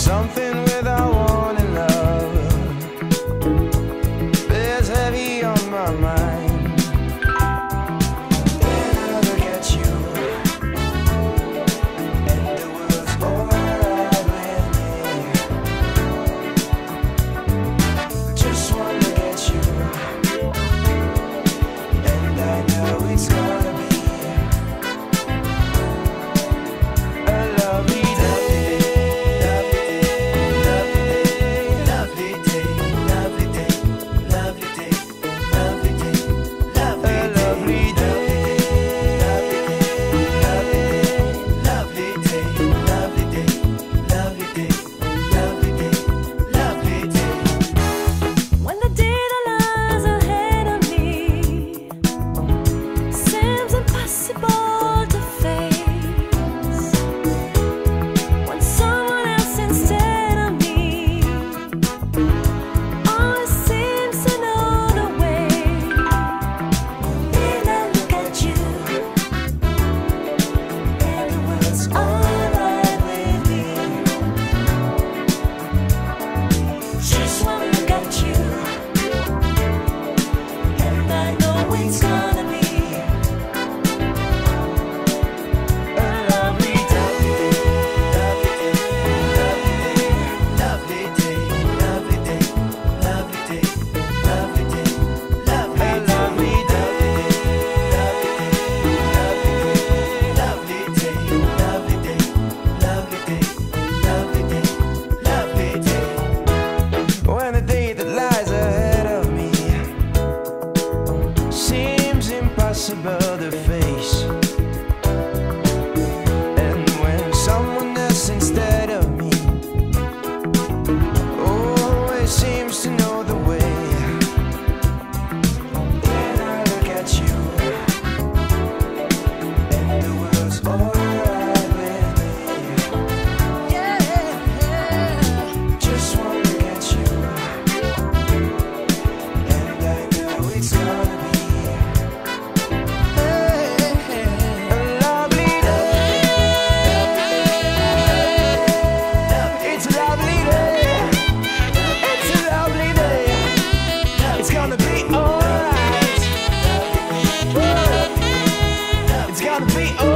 Something just impossible to face. I'd be